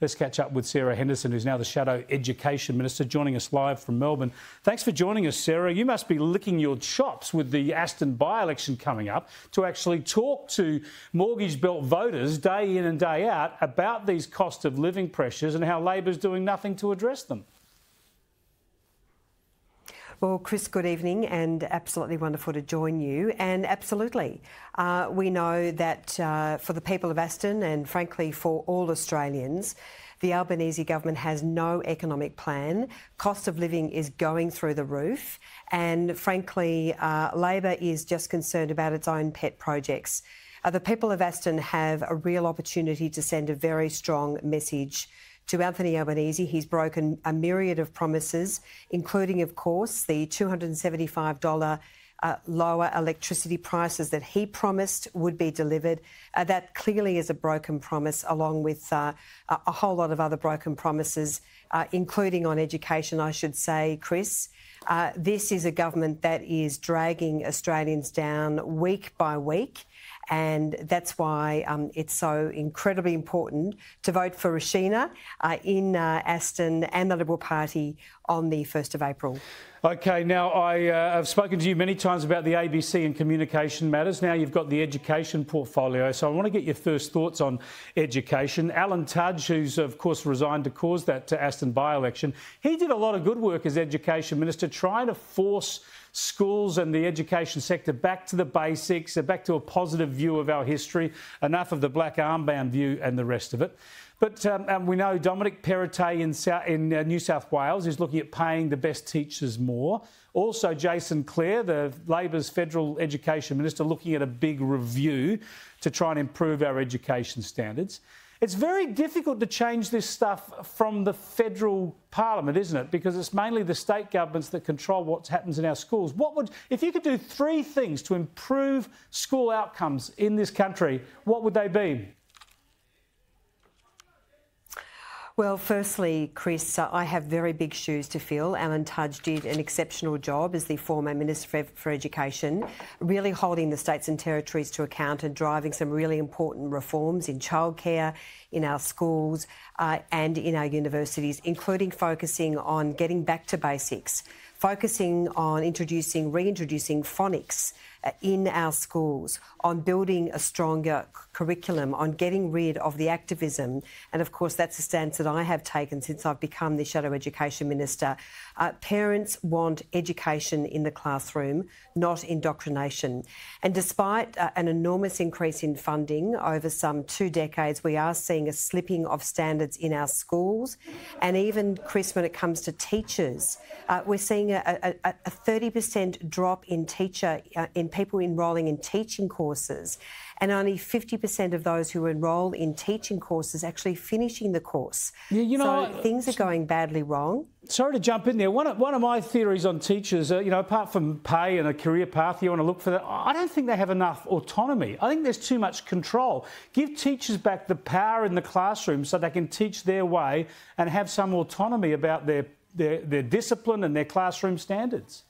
Let's catch up with Sarah Henderson, who's now the Shadow Education Minister, joining us live from Melbourne. Thanks for joining us, Sarah. You must be licking your chops with the Aston by election coming up to actually talk to mortgage belt voters day in and day out about these cost of living pressures and how Labor's doing nothing to address them. Well, Chris, good evening and absolutely wonderful to join you. And absolutely, uh, we know that uh, for the people of Aston and frankly for all Australians, the Albanese government has no economic plan. Cost of living is going through the roof. And frankly, uh, Labor is just concerned about its own pet projects. Uh, the people of Aston have a real opportunity to send a very strong message to Anthony Albanese. He's broken a myriad of promises, including, of course, the $275 uh, lower electricity prices that he promised would be delivered. Uh, that clearly is a broken promise, along with uh, a whole lot of other broken promises, uh, including on education, I should say, Chris. Uh, this is a government that is dragging Australians down week by week. And that's why um, it's so incredibly important to vote for Roshena uh, in uh, Aston and the Liberal Party on the 1st of April. Okay, now I, uh, I've spoken to you many times about the ABC and communication matters. Now you've got the education portfolio, so I want to get your first thoughts on education. Alan Tudge, who's of course resigned to cause that to Aston by election, he did a lot of good work as education minister, trying to force schools and the education sector back to the basics, back to a positive view of our history, enough of the black armband view and the rest of it. But um, um, we know Dominic Perrottet in, South, in uh, New South Wales is looking at paying the best teachers more. Also, Jason Clare, the Labor's federal education minister, looking at a big review to try and improve our education standards. It's very difficult to change this stuff from the federal parliament, isn't it? Because it's mainly the state governments that control what happens in our schools. What would, if you could do three things to improve school outcomes in this country, what would they be? Well, firstly, Chris, I have very big shoes to fill. Alan Tudge did an exceptional job as the former Minister for, for, Education, really holding the states and territories to account and driving some really important reforms in childcare, in our schools, uh, and in our universities, including focusing on getting back to basics, focusing on introducing, reintroducing phonics uh, in our schools, on building a stronger curriculum, on getting rid of the activism. And of course, that's a stance that I have taken since I've become the Shadow Education Minister. Uh, parents want education in the classroom, not indoctrination. And despite uh, an enormous increase in funding over some two decades, we are seeing a slipping of standards in our schools. And even, Chris, when it comes to teachers, uh, we're seeing a, a, a 30% drop in teacher uh, in people enrolling in teaching courses, and only 50% of those who enrol in teaching courses actually finishing the course. Yeah, you know, so things are going badly wrong. Sorry to jump in there. One of, one of my theories on teachers, uh, you know, apart from pay and a career path, you want to look for that. I don't think they have enough autonomy. I think there's too much control. Give teachers back the power in the classroom so they can teach their way and have some autonomy about their, their, their discipline and their classroom standards.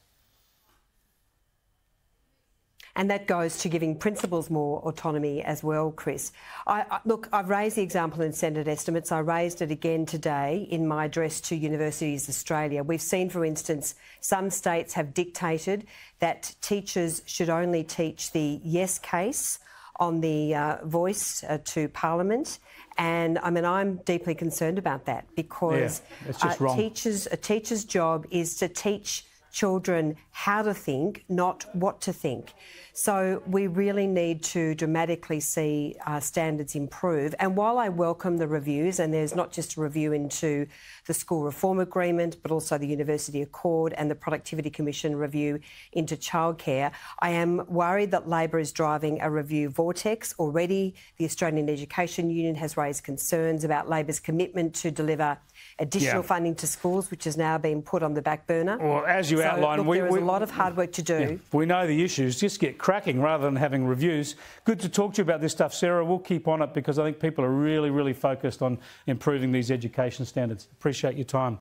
And that goes to giving principals more autonomy as well, Chris. I, I, look, I've raised the example in Senate estimates. I raised it again today in my address to Universities Australia. We've seen, for instance, some states have dictated that teachers should only teach the yes case on the uh, voice uh, to Parliament. And I mean, I'm deeply concerned about that because yeah, uh, teachers, a teacher's job is to teach children how to think, not what to think. So we really need to dramatically see uh, standards improve. And while I welcome the reviews, and there's not just a review into the school reform agreement, but also the University Accord and the Productivity Commission review into childcare, I am worried that Labor is driving a review vortex. Already, the Australian Education Union has raised concerns about Labor's commitment to deliver additional yeah. funding to schools, which has now been put on the back burner. Well, as you so, outlined, look, we, there is we, a lot of hard work to do. Yeah, we know the issues. Just get cracking rather than having reviews. Good to talk to you about this stuff, Sarah. We'll keep on it because I think people are really, really focused on improving these education standards. Appreciate your time.